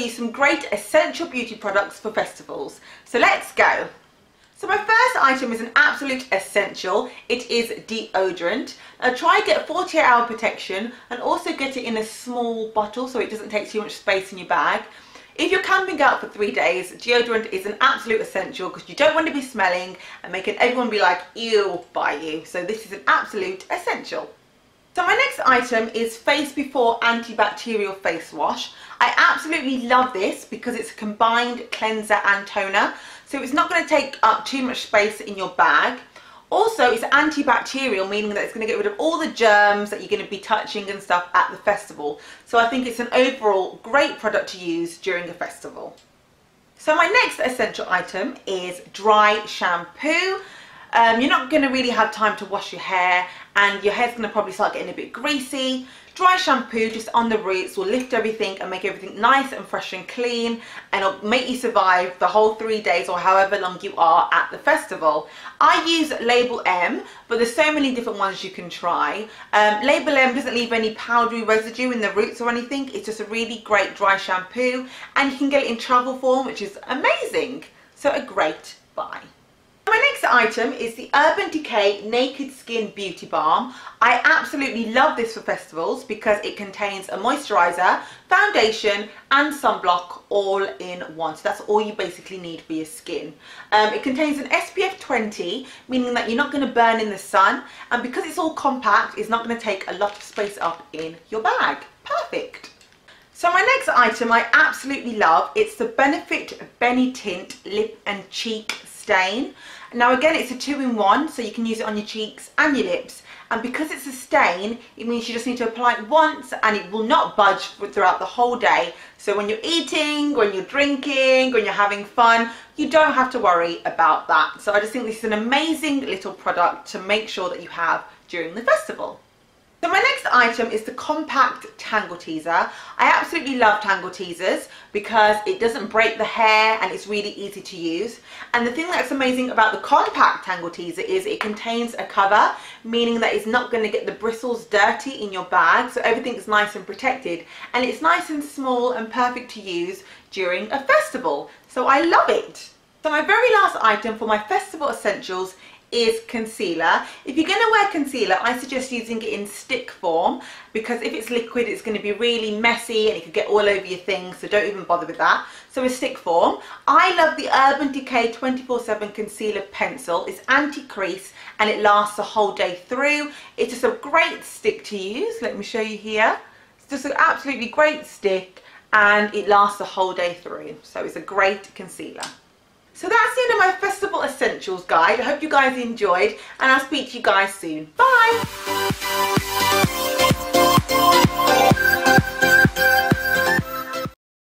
you some great essential beauty products for festivals. So let's go. So my first item is an absolute essential. It is deodorant. Now try get 48 hour protection and also get it in a small bottle so it doesn't take too much space in your bag. If you're camping out for three days, deodorant is an absolute essential because you don't want to be smelling and making everyone be like, ew, by you. So this is an absolute essential. So my next item is Face Before Antibacterial Face Wash. I absolutely love this because it's a combined cleanser and toner. So it's not going to take up too much space in your bag. Also, it's antibacterial, meaning that it's going to get rid of all the germs that you're going to be touching and stuff at the festival. So I think it's an overall great product to use during a festival. So my next essential item is dry shampoo. Um, you're not going to really have time to wash your hair and your hair's going to probably start getting a bit greasy. Dry shampoo just on the roots will lift everything and make everything nice and fresh and clean and it'll make you survive the whole three days or however long you are at the festival. I use Label M but there's so many different ones you can try. Um, Label M doesn't leave any powdery residue in the roots or anything. It's just a really great dry shampoo and you can get it in travel form which is amazing. So a great buy. Item is the Urban Decay Naked Skin Beauty Balm. I absolutely love this for festivals because it contains a moisturiser, foundation and sunblock all in one. So that's all you basically need for your skin. Um, it contains an SPF 20, meaning that you're not going to burn in the sun. And because it's all compact, it's not going to take a lot of space up in your bag. Perfect. So my next item I absolutely love. It's the Benefit Benetint Lip and Cheek Stain. Now again, it's a two-in-one, so you can use it on your cheeks and your lips. And because it's a stain, it means you just need to apply it once and it will not budge throughout the whole day. So when you're eating, when you're drinking, when you're having fun, you don't have to worry about that. So I just think this is an amazing little product to make sure that you have during the festival. So my next item is the Compact Tangle Teezer. I absolutely love Tangle Teezers because it doesn't break the hair and it's really easy to use. And the thing that's amazing about the Compact Tangle Teezer is it contains a cover, meaning that it's not going to get the bristles dirty in your bag, so everything is nice and protected. And it's nice and small and perfect to use during a festival. So I love it. So my very last item for my festival essentials is concealer. If you're going to wear concealer, I suggest using it in stick form because if it's liquid, it's going to be really messy and it could get all over your things, so don't even bother with that. So in stick form, I love the Urban Decay 24-7 Concealer Pencil. It's anti-crease and it lasts the whole day through. It's just a great stick to use. Let me show you here. It's just an absolutely great stick and it lasts the whole day through. So it's a great concealer. So that's the end of my festival essentials guide. I hope you guys enjoyed and I'll speak to you guys soon. Bye!